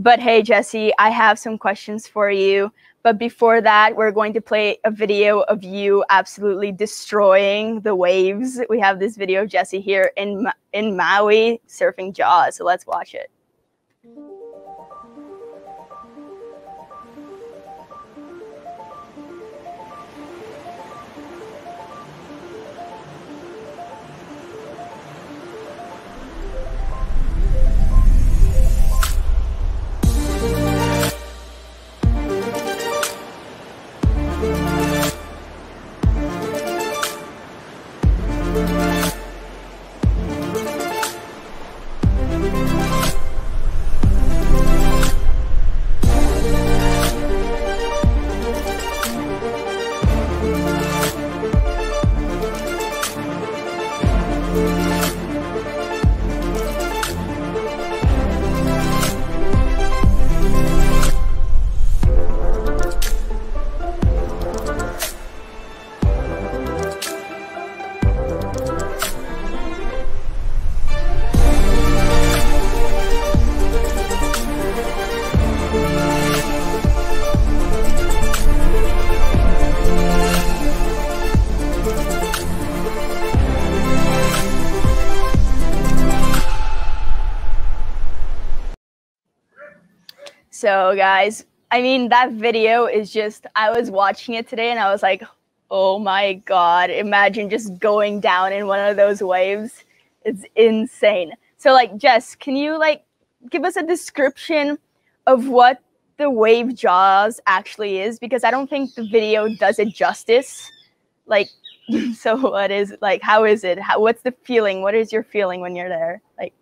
But hey, Jesse, I have some questions for you. But before that, we're going to play a video of you absolutely destroying the waves. We have this video of Jesse here in in Maui surfing Jaws. So let's watch it. Bye. So, guys, I mean, that video is just, I was watching it today and I was like, oh my God, imagine just going down in one of those waves. It's insane. So, like, Jess, can you, like, give us a description of what the wave jaws actually is? Because I don't think the video does it justice. Like, so what is, like, how is it? How, what's the feeling? What is your feeling when you're there? Like,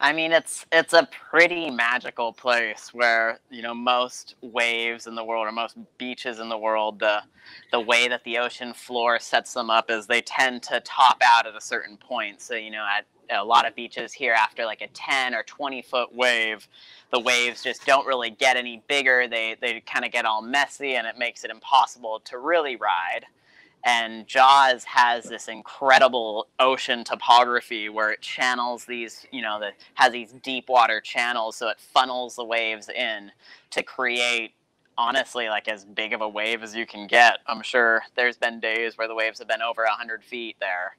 I mean, it's it's a pretty magical place where you know most waves in the world or most beaches in the world, the the way that the ocean floor sets them up is they tend to top out at a certain point. So you know, at a lot of beaches here, after like a ten or twenty foot wave, the waves just don't really get any bigger. They they kind of get all messy, and it makes it impossible to really ride. And Jaws has this incredible ocean topography where it channels these, you know, that has these deep water channels, so it funnels the waves in to create honestly like as big of a wave as you can get. I'm sure there's been days where the waves have been over 100 feet there.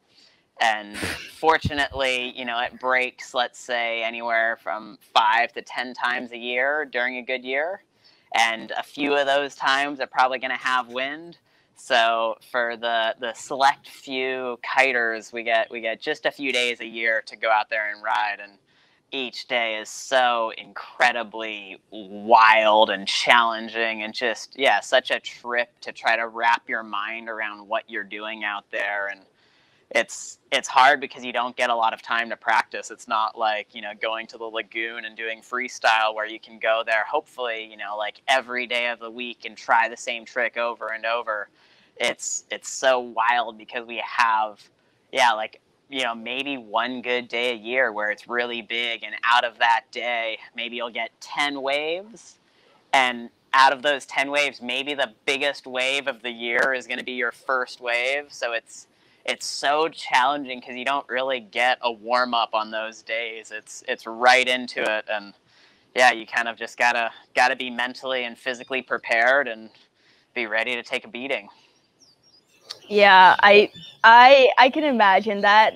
And fortunately, you know, it breaks, let's say, anywhere from five to 10 times a year during a good year. And a few of those times are probably going to have wind so for the the select few kiters, we get we get just a few days a year to go out there and ride, and each day is so incredibly wild and challenging, and just yeah, such a trip to try to wrap your mind around what you're doing out there and it's it's hard because you don't get a lot of time to practice. It's not like you know going to the lagoon and doing freestyle where you can go there hopefully you know like every day of the week and try the same trick over and over. It's it's so wild because we have yeah like you know maybe one good day a year where it's really big and out of that day maybe you'll get 10 waves. And out of those 10 waves maybe the biggest wave of the year is going to be your first wave. So it's it's so challenging because you don't really get a warm up on those days it's it's right into it and yeah you kind of just gotta gotta be mentally and physically prepared and be ready to take a beating yeah, I I I can imagine that.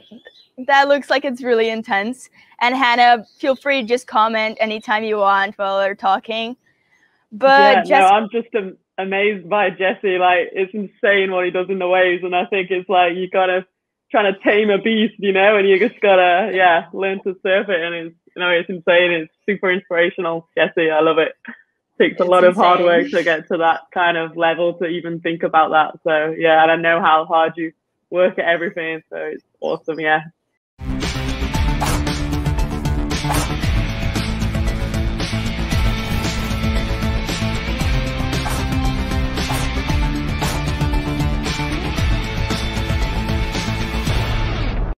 That looks like it's really intense. And Hannah, feel free to just comment anytime you want while we're talking. But yeah, no, I'm just amazed by Jesse. Like, it's insane what he does in the waves, and I think it's like you gotta trying to tame a beast, you know, and you just gotta yeah learn to surf it, and it's you know it's insane. It's super inspirational, Jesse. I love it takes a lot of hard work to get to that kind of level to even think about that. So yeah, and I know how hard you work at everything. So it's awesome. Yeah.